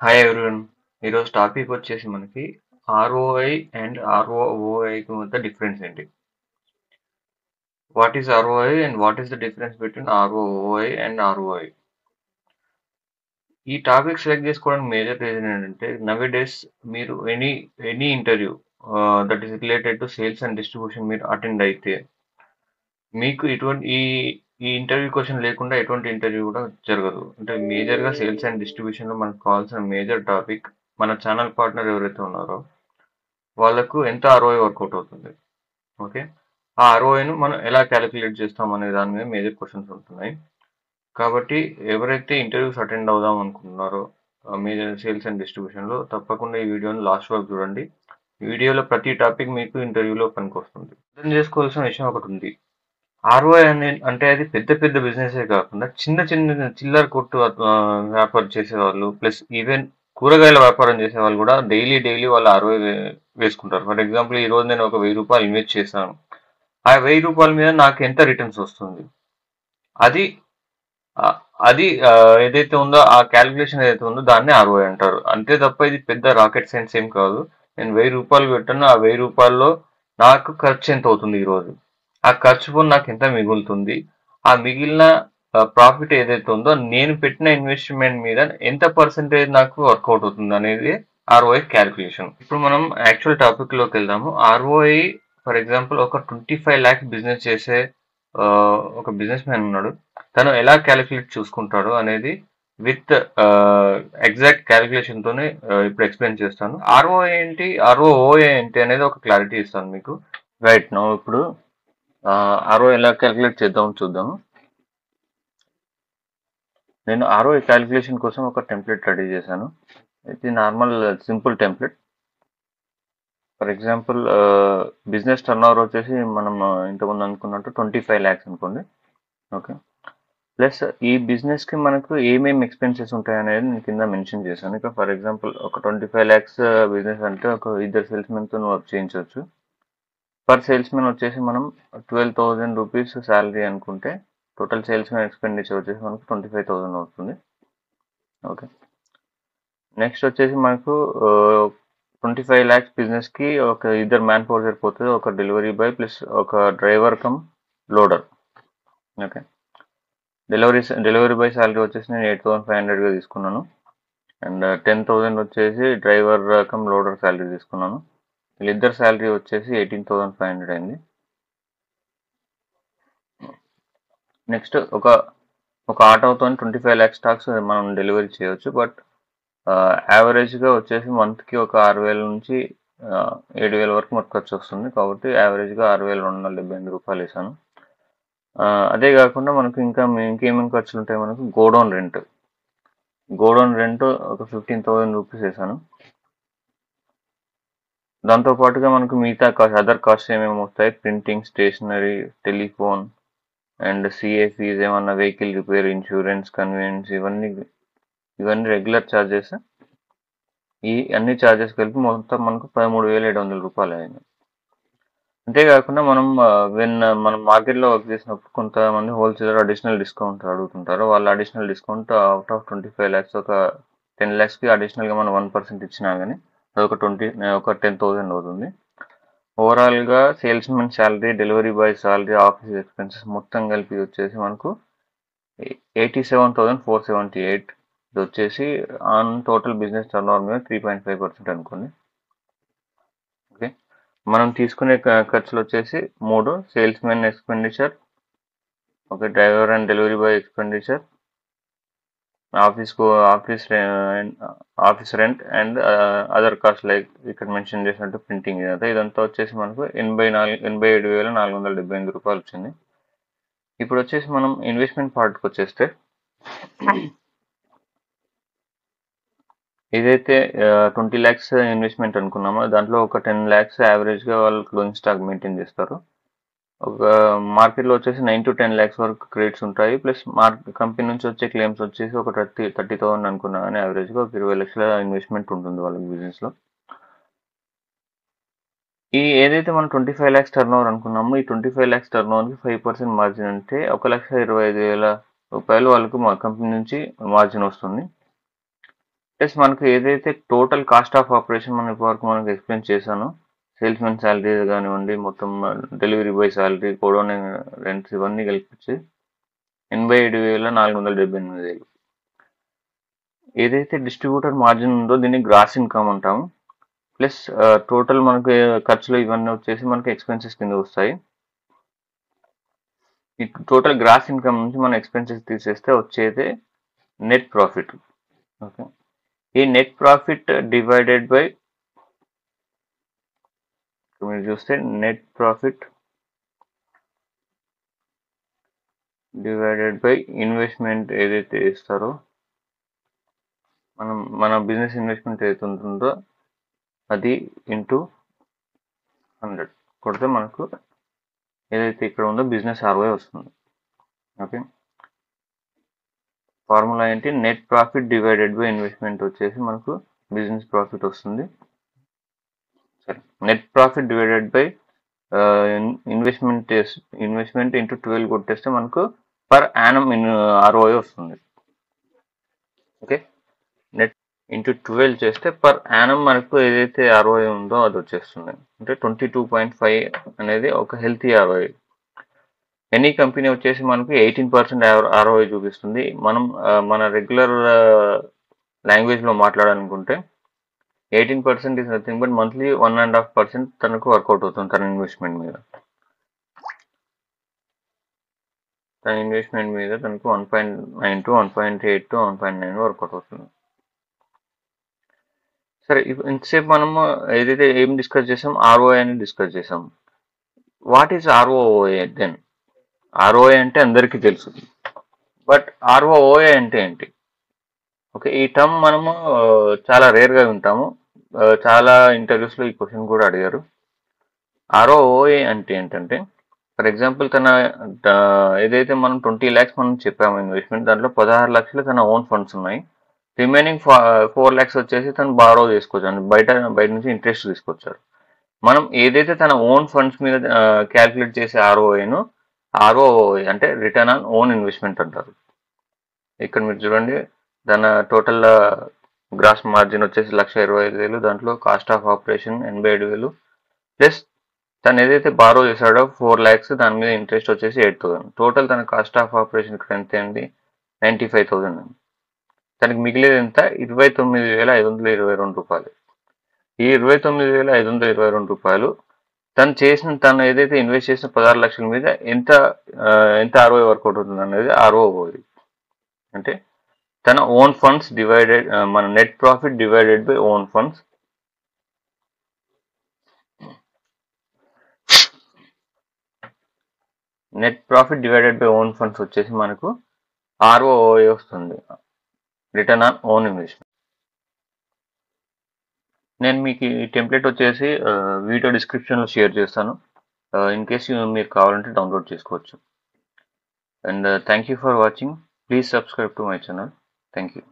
Hi everyone ఈరోజు topic వచ్చేసి మనకి ఆర్ఓఐ అండ్ ఆర్ఓఓఐకి మధ్య డిఫరెన్స్ ఏంటి? What is ROI and what is the difference between ROE and ROI ఈ టాపిక్ సెలెక్ట్ చేసుకోవడానికి మేజర్ రీజన్ ఏంటంటే నవ్ డేస్ మీరు any any interview that is related to sales and distribution మీరు attend అయితే మీకు ఇటువంటి ఈ ఈ ఇంటర్వ్యూ క్వశ్చన్ లేకుండా ఎటువంటి ఇంటర్వ్యూ కూడా జరగదు. అంటే మేజర్గా సేల్స్ అండ్ డిస్ట్రిబ్యూషన్లో మనకు కావాల్సిన మేజర్ టాపిక్ మన ఛానల్ పార్ట్నర్ ఎవరైతే ఉన్నారో వాళ్ళకు ఎంత ఆర్ఓఐ వర్కౌట్ అవుతుంది. ఓకే? ఆ ఆర్ఓఐను మనం ఎలా క్యాలిక్యులేట్ చేస్తాం అనే దాని మీద మేజర్ క్వశ్చన్స్ ఉంటున్నాయి. కాబట్టి ఎవరైతే ఇంటర్వ్యూస్ అటెండ్ అవుదాం అనుకుంటున్నారో మేజర్ సేల్స్ అండ్ డిస్ట్రిబ్యూషన్లో తప్పకుండా ఈ వీడియోని లాస్ట్ వరకు చూడండి. వీడియోలో ప్రతి టాపిక్ మీకు ఇంటర్వ్యూలో పనికొస్తుంది. అర్థం చేసుకోవాల్సిన విషయం ఒకటి ఉంది. ఆర్ఓఐ అనే అంటే అది పెద్ద పెద్ద బిజినెసే కాకుండా చిన్న చిన్న చిల్లర కొట్టు వ్యాపారం చేసేవాళ్ళు ప్లస్ ఈవెన్ కూరగాయల వ్యాపారం చేసే వాళ్ళు కూడా డైలీ డైలీ వాళ్ళు ఆర్ఓఐ వేసుకుంటారు. ఫర్ ఎగ్జాంపుల్ ఈ రోజు నేను ఒక వెయ్యి రూపాయలు ఇన్వెస్ట్ చేశాను. ఆ వెయ్యి రూపాయల మీద నాకు ఎంత రిటర్న్స్ వస్తుంది? అది అది ఏదైతే ఉందో ఆ క్యాలిక్యులేషన్ ఏదైతే ఉందో దాన్ని ఆర్ఓఐ అంటారు. అంతే తప్ప ఇది పెద్ద రాకెట్ సైన్స్ ఏం కాదు. నేను వెయ్యి రూపాయలు పెట్టాను. ఆ వెయ్యి రూపాయల్లో నాకు ఖర్చు ఎంత అవుతుంది ఈరోజు ఆ ఖర్చు పోను నాకు ఎంత మిగులుతుంది? ఆ మిగిలిన ప్రాఫిట్ ఏదైతే ఉందో నేను పెట్టిన ఇన్వెస్ట్మెంట్ మీద ఎంత పర్సెంటేజ్ నాకు వర్కౌట్ అవుతుంది అనేది ఆర్ఓఐ క్యాలిక్యులేషన్ ఇప్పుడు మనం యాక్చువల్ టాపిక్లోకి వెళ్దాము. ఆర్ఓఐ ఫర్ ఎగ్జాంపుల్ ఒక ట్వంటీ ఫైవ్ ల్యాక్స్ బిజినెస్ చేసే ఒక బిజినెస్ మ్యాన్ ఉన్నాడు. తను ఎలా క్యాలిక్యులేట్ చూసుకుంటాడు అనేది విత్ ఎగ్జాక్ట్ క్యాలిక్యులేషన్ తోనే ఇప్పుడు ఎక్స్ప్లెయిన్ చేస్తాను. ఆర్ఓఐ ఏంటి? ఆర్ఓఓఏ ఏంటి అనేది ఒక క్లారిటీ ఇస్తాను మీకు. రైట్ నో ఇప్పుడు ఆర్ఓ ఎలా క్యాలిక్యులేట్ చేద్దాం చూద్దాము. నేను ఆర్ఓ క్యాలిక్యులేషన్ కోసం ఒక టెంప్లెట్ రెడీ చేశాను. ఇది normal simple template for example business turnover వచ్చేసి మనం ఇంతకుముందు అనుకున్నట్టు ట్వంటీ ఫైవ్ ల్యాక్స్ అనుకోండి. ఓకే ప్లస్ ఈ బిజినెస్కి మనకు ఏమేమి ఎక్స్పెన్సెస్ ఉంటాయి అనేది నేను కింద మెన్షన్ చేశాను. ఇక ఫర్ ఎగ్జాంపుల్ ఒక ట్వంటీ ఫైవ్ ల్యాక్స్ బిజినెస్ అంటే ఒక ఇద్దరు సేల్స్ మెన్తో వర్క్ చేయించవచ్చు. పర్ సేల్స్ మెన్ వచ్చేసి మనం ట్వెల్వ్ థౌజండ్ రూపీస్ శాలరీ అనుకుంటే టోటల్ సేల్స్ మెన్ ఎక్స్పెండిచర్ వచ్చేసి మనకు ట్వంటీ ఫైవ్ థౌజండ్ అవుతుంది. ఓకే నెక్స్ట్ వచ్చేసి మనకు ట్వంటీ ఫైవ్ ల్యాక్స్ బిజినెస్కి ఒక ఇద్దరు మ్యాన్ పవర్ సరిపోతుంది ఒక డెలివరీ బాయ్ ప్లస్ ఒక driver cum loader okay delivery delivery boy salary వచ్చేసి నేను ఎయిట్ థౌసండ్ ఫైవ్ హండ్రెడ్గా తీసుకున్నాను. అండ్ టెన్ థౌజండ్ వచ్చేసి డ్రైవర్ కమ్ లోడర్ శాలరీ తీసుకున్నాను. వీళ్ళిద్దరు శాలరీ వచ్చేసి ఎయిటీన్ థౌసండ్ ఫైవ్ హండ్రెడ్ అయింది. నెక్స్ట్ ఒక ఒక ఆటోతో ట్వంటీ ఫైవ్ ల్యాక్స్ స్టాక్స్ మనం డెలివరీ చేయవచ్చు బట్ యావరేజ్గా వచ్చేసి మంత్కి ఒక ఆరు వేల నుంచి ఏడు వేల వరకు మనకు ఖర్చు వస్తుంది. కాబట్టి యావరేజ్గా ఆరు వేల రెండు వందల డెబ్బై ఎనిమిది రూపాయలు వేసాను. అదే కాకుండా మనకు ఇంకా ఇంకేమేమి ఖర్చులు ఉంటాయి? మనకు గోడౌన్ రెంట్. గోడౌన్ రెంట్ ఒక ఫిఫ్టీన్ థౌసండ్ రూపీస్ వేసాను. దాంతో పాటుగా మనకు మిగతా కాస్ట్ అదర్ కాస్ట్ ఏమేమి వస్తాయి? Printing stationery telephone and CA fees ఏమన్నా వెహికల్ రిపేర్ ఇన్సూరెన్స్ కన్వీనియన్స్ ఇవన్నీ ఇవన్నీ రెగ్యులర్ ఛార్జెస్ ఈ అన్ని ఛార్జెస్ కలిపి మొత్తం మనకు పదమూడు వేల ఏడు వందల రూపాయలు అయింది అంతేకాకుండా మనం వెన్ మనం మార్కెట్లో వర్క్ చేసినప్పుడు కొంతమంది హోల్సేలర్ అడిషనల్ డిస్కౌంట్ అడుగుతుంటారు. వాళ్ళు additional discount out of twenty five lakhs ఒక టెన్ ల్యాక్స్కి అడిషనల్గా మనం వన్ పర్సెంట్ ఇచ్చినా కానీ అదొక ఒక ట్వంటీ ఒక టెన్ థౌసండ్ అవుతుంది. ఓవరాల్గా salesmen salary delivery boy salary office expenses మొత్తం కలిపి వచ్చేసి మనకు eighty seven thousand four seventy eight ఇది వచ్చేసి on total business turn over మీద త్రీ పాయింట్ ఫైవ్ పర్సెంట్ అనుకోండి. ఓకే మనం తీసుకునే ఖర్చులు వచ్చేసి మూడు salesmen expenditure okay driver and delivery boy expenditure office office office rent and other cost like ఇక్కడ మెన్షన్ చేసినట్టు ప్రింటింగ్ ఇదంతా ఇదంతా వచ్చేసి మనకు ఎనభై నాలుగు ఎనభై ఏడు వేల నాలుగు వందల డెబ్బై ఎనిమిది రూపాయలు వచ్చింది. ఇప్పుడు వచ్చేసి మనం ఇన్వెస్ట్మెంట్ పార్ట్కి వచ్చేస్తే ఏదైతే ట్వంటీ ల్యాక్స్ ఇన్వెస్ట్మెంట్ అనుకున్నామో దాంట్లో ఒక టెన్ ల్యాక్స్ యావరేజ్గా వాళ్ళు క్లోజింగ్ స్టాక్ మెయింటైన్ చేస్తారు. ఒక మార్కెట్లో వచ్చేసి నైన్ టు టెన్ ల్యాక్స్ వరకు క్రెడిట్స్ ఉంటాయి. ప్లస్ మార్కెట్ కంపెనీ నుంచి వచ్చే క్లెయిమ్స్ వచ్చేసి ఒక థర్టీ థర్టీ థౌసండ్ అనుకున్నా కానీ యావరేజ్గా ఒక ఇరవై లక్షల ఇన్వెస్ట్మెంట్ ఉంటుంది వాళ్ళకి బిజినెస్లో. ఈ ఏదైతే మనం twenty five lakhs turn over అనుకున్నామో ఈ ట్వంటీ ఫైవ్ ల్యాక్స్ టర్న్ ఓవర్కి ఫైవ్ పర్సెంట్ మార్జిన్ అంటే ఒక లక్ష ఇరవై ఐదు వేల రూపాయలు వాళ్ళకు మా కంపెనీ నుంచి మార్జిన్ వస్తుంది. ప్లస్ మనకు ఏదైతే టోటల్ కాస్ట్ ఆఫ్ ఆపరేషన్ మనం ఇప్పటివరకు మనకు ఎక్స్ప్లెయిన్ చేశానో సేల్స్మెన్ శాలరీ కానివ్వండి మొత్తం delivery boy salary godown rents ఇవన్నీ కలిపించి ఎనభై ఏడు వేల నాలుగు వందల డెబ్బై ఎనిమిది వేలు. ఏదైతే డిస్ట్రిబ్యూటర్ మార్జిన్ ఉందో దీన్ని గ్రాస్ ఇన్కమ్ అంటాము. ప్లస్ టోటల్ మనకి ఖర్చులు ఇవన్నీ వచ్చేసి మనకి ఎక్స్పెన్సెస్ కింద వస్తాయి. ఈ టోటల్ గ్రాస్ ఇన్కమ్ నుంచి మనం ఎక్స్పెన్సెస్ తీసేస్తే వచ్చేది నెట్ ప్రాఫిట్ ఓకే. ఈ నెట్ ప్రాఫిట్ డివైడెడ్ బై మీరు చూస్తే net profit divided by investment ఏదైతే ఇస్తారో మనం మన బిజినెస్ ఇన్వెస్ట్మెంట్ ఏదైతే ఉంటుందో అది ఇంటూ హండ్రెడ్ కొడితే మనకు ఏదైతే ఇక్కడ ఉందో బిజినెస్ ఆర్వై వస్తుంది. ఓకే ఫార్ములా ఏంటి? Net profit divided by investment వచ్చేసి మనకు బిజినెస్ ప్రాఫిట్ వస్తుంది. Net profit divided by investment investment into twelve కొట్టేస్తే మనకు పర్ యానం ఇన్ ఆర్ఓఐ వస్తుంది. ఓకే నెట్ ఇంటూ ట్వెల్వ్ చేస్తే పర్ యానం మనకు ఏదైతే ఆర్ఓఐ ఉందో అది వచ్చేస్తుంది. అంటే ట్వంటీ టూ పాయింట్ ఫైవ్ అనేది ఒక హెల్తీ ఆర్ఓఐ ఎనీ కంపెనీ వచ్చేసి మనకు ఎయిటీన్ పర్సెంట్ ఆర్ఓఐ చూపిస్తుంది. మనం మన రెగ్యులర్ లాంగ్వేజ్లో మాట్లాడాలనుకుంటే eighteen percent is nothing but monthly one and half percent తనకు వర్కౌట్ అవుతుంది తన ఇన్వెస్ట్మెంట్ మీద. తన ఇన్వెస్ట్మెంట్ మీద తనకు one point nine to one point eight to one point nine work out అవుతుంది. సరే ఇంతసేపు మనము ఏదైతే ఏం డిస్కస్ చేసాం ఆర్ఓఐ అని డిస్కస్ చేసాం. What is ROE then ROI అంటే అందరికీ తెలుసు. బట్ ఆర్ఓఓఏ అంటే ఏంటి? ఓకే ఈ టర్మ్ మనము uh, చాలా రేర్గా వింటాము. చాలా ఇంటర్వ్యూస్లో ఈ క్వశ్చన్ కూడా అడిగారు. ఆర్ఓఓఏ అంటే ఏంటంటే ఫర్ ఎగ్జాంపుల్ తన ఏదైతే మనం ట్వంటీ ల్యాక్స్ మనం చెప్పాము ఇన్వెస్ట్మెంట్ దాంట్లో పదహారు లక్షలు తన ఓన్ ఫండ్స్ ఉన్నాయి. రిమైనింగ్ ఫోర్ ల్యాక్స్ వచ్చేసి తను బారో తీసుకొచ్చాను బయట బయట నుంచి ఇంట్రెస్ట్ తీసుకొచ్చారు. మనం ఏదైతే తన ఓన్ ఫండ్స్ మీద క్యాల్కులేట్ చేసే ఆర్ఓఏను ఆర్ఓఓఏ అంటే రిటర్న్ ఆన్ ఓన్ ఇన్వెస్ట్మెంట్ అంటారు. ఇక్కడ మీరు చూడండి తన టోటల్ గ్రాస్ మార్జిన్ వచ్చేసి లక్ష ఇరవై ఐదు వేలు దాంట్లో కాస్ట్ ఆఫ్ ఆపరేషన్ ఎనభై ఏడు వేలు. ప్లస్ తను ఏదైతే బారో చేశాడో ఫోర్ ల్యాక్స్ దాని మీద ఇంట్రెస్ట్ వచ్చేసి ఎయిట్ థౌసండ్. టోటల్ తన కాస్ట్ ఆఫ్ ఆపరేషన్ ఇక్కడ ఎంత అండి? నైంటీ ఫైవ్ థౌసండ్ అండి. తనకి మిగిలేది ఎంత? ఇరవై తొమ్మిది వేల ఐదు వందల ఇరవై రెండు రూపాయలు. ఈ ఇరవై తొమ్మిది వేల ఐదు వందల ఇరవై రెండు రూపాయలు తను చేసిన తను ఏదైతే ఇన్వెస్ట్ చేసిన పదహారు లక్షల మీద ఎంత ఎంత ఆర్ఓఐ వర్కౌట్ అవుతుంది అనేది ఆర్ఓఓది అంటే తన ఓన్ ఫండ్స్ డివైడెడ్ మన net profit divided by own funds net profit divided by own funds వచ్చేసి మనకు ఆర్ఓఓఏ వస్తుంది. రిటర్న్ ఆన్ ఓన్ ఇన్వెస్ట్మెంట్ నేను మీకు ఈ టెంప్లెట్ వచ్చేసి వీడియో డిస్క్రిప్షన్లో షేర్ చేస్తాను. ఇన్ కేస్ మీరు కావాలంటే డౌన్లోడ్ చేసుకోవచ్చు. And thank you for watching please subscribe to my channel thank you